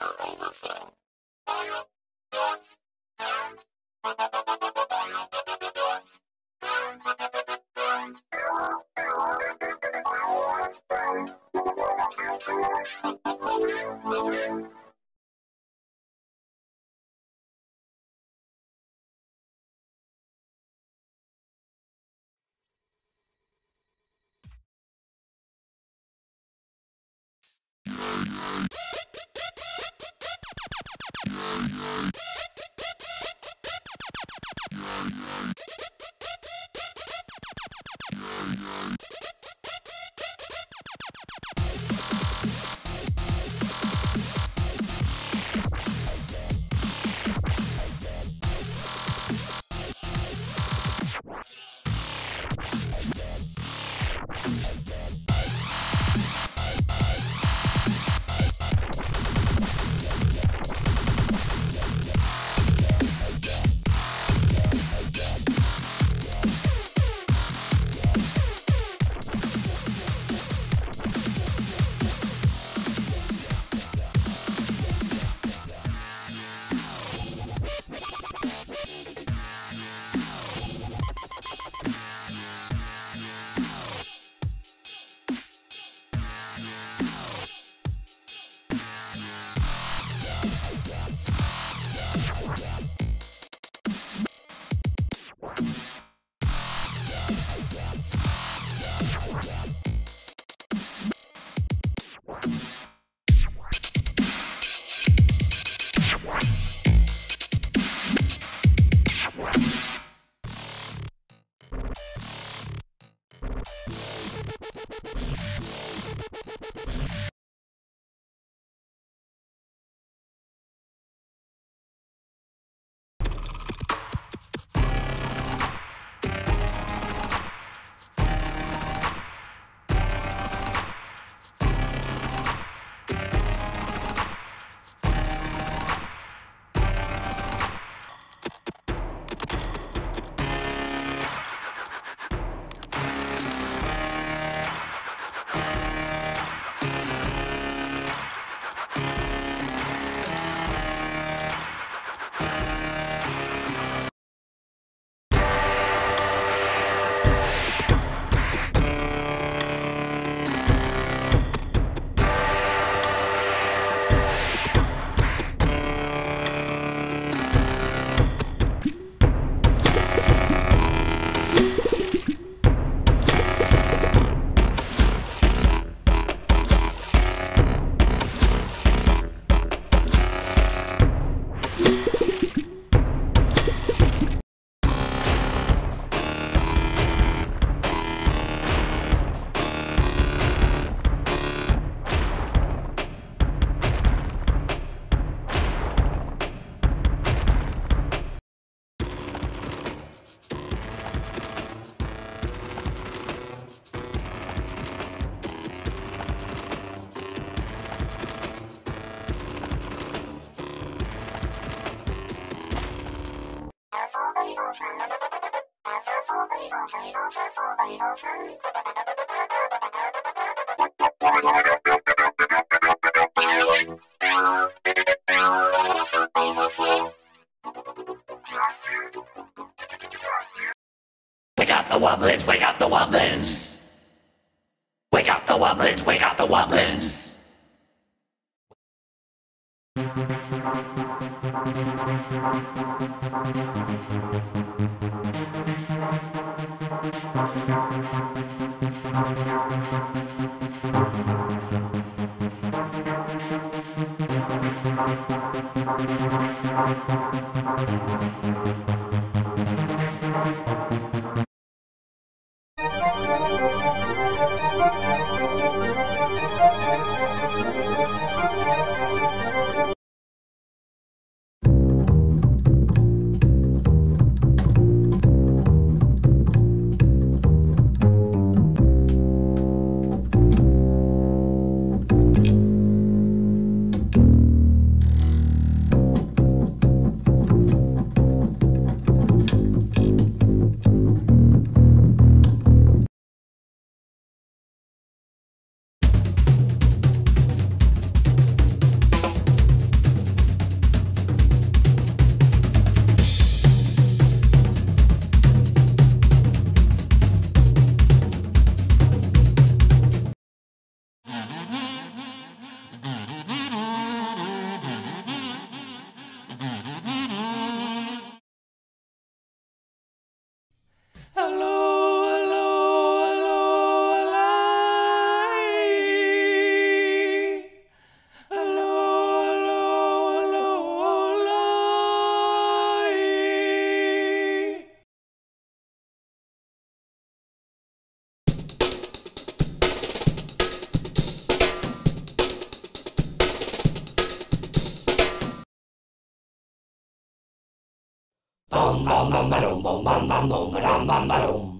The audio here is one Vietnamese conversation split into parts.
for overflow. the wobblins, wake up the wobblins. Wake up the wobblins, wake up the wobblins. bam bum ba dum bam ba dum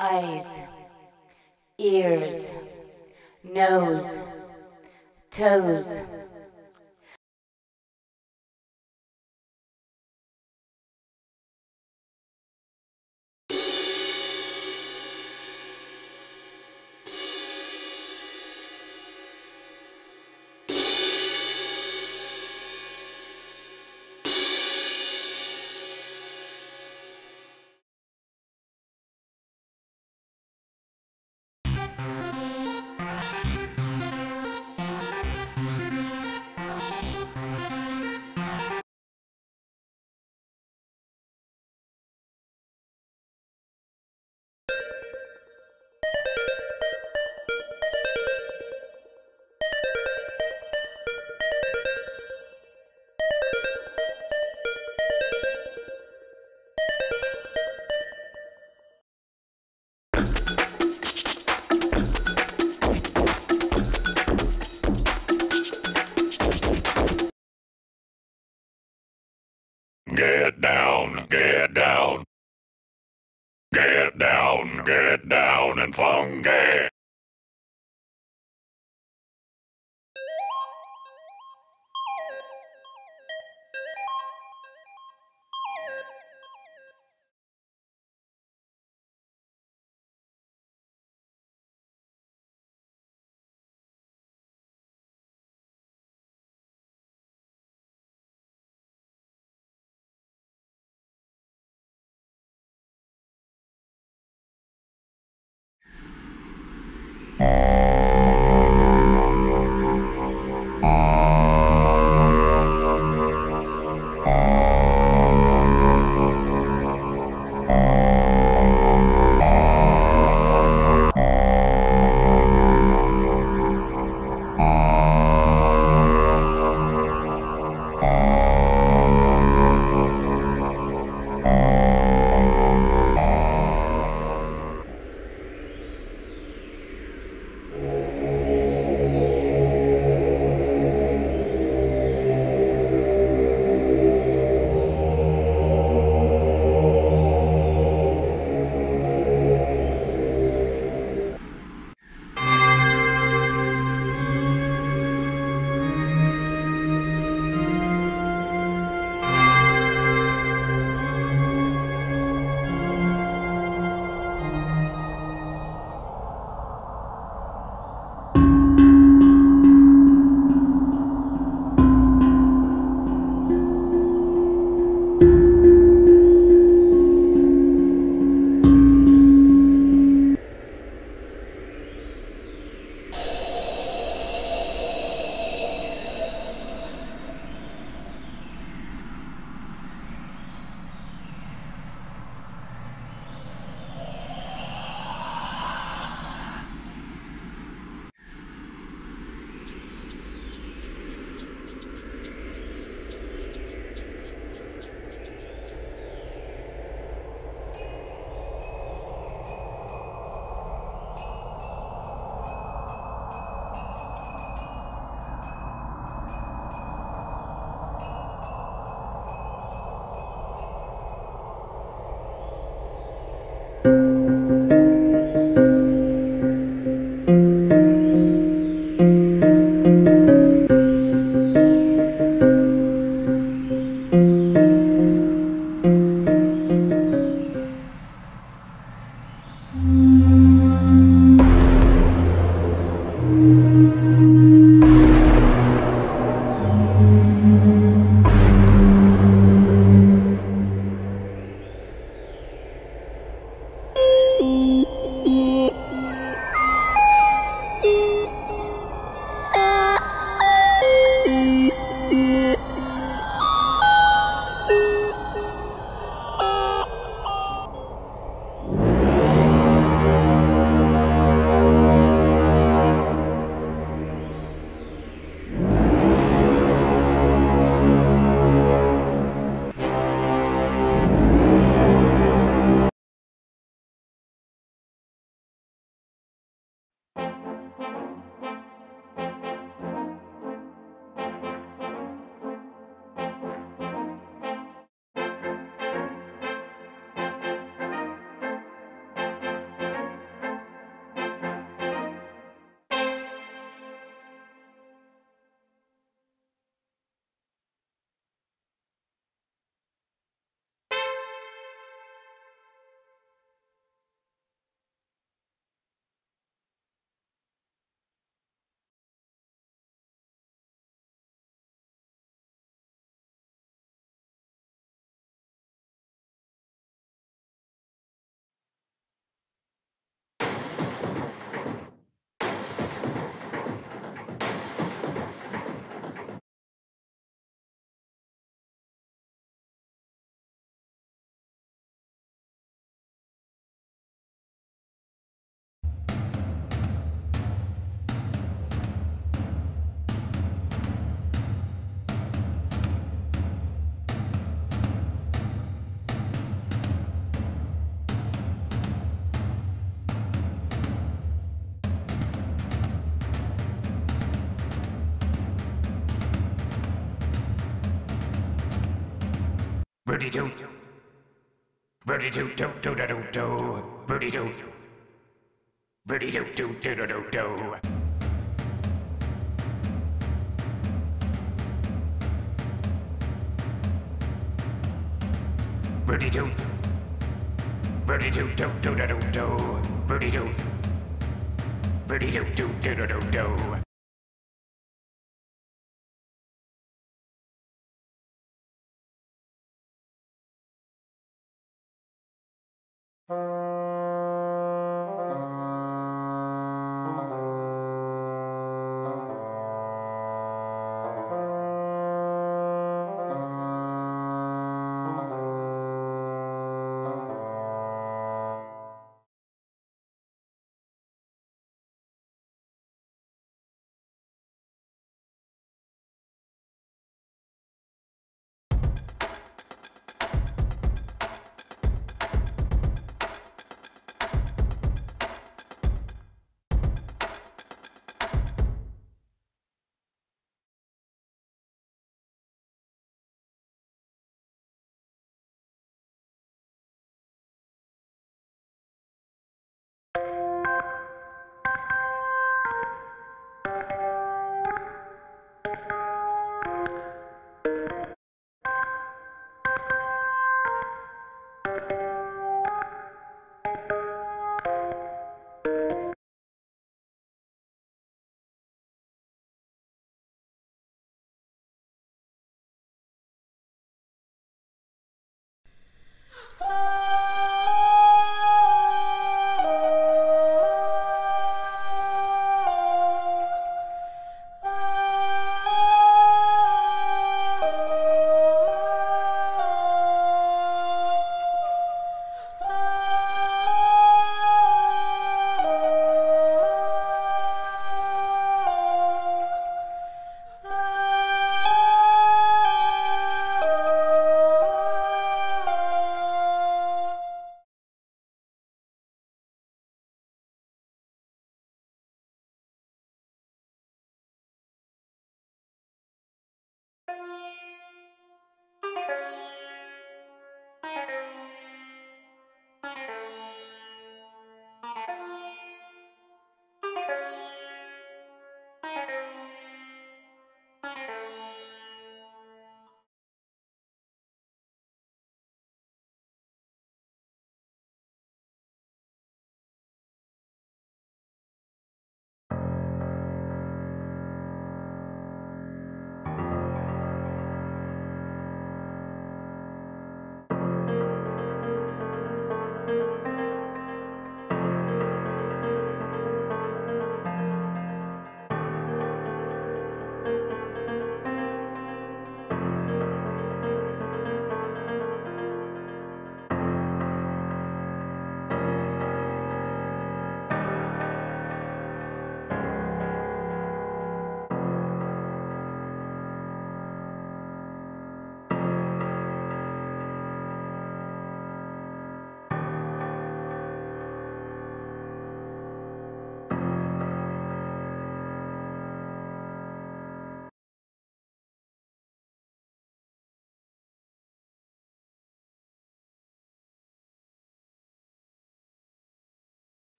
eyes, ears, nose, toes. Rudy doo. Rudy doo doo doo doo doo doo. Rudy doo. Rudy doo doo doo doo doo doo. Rudy doo. Rudy doo doo doo doo doo doo. Rudy doo. Rudy doo doo doo doo doo doo.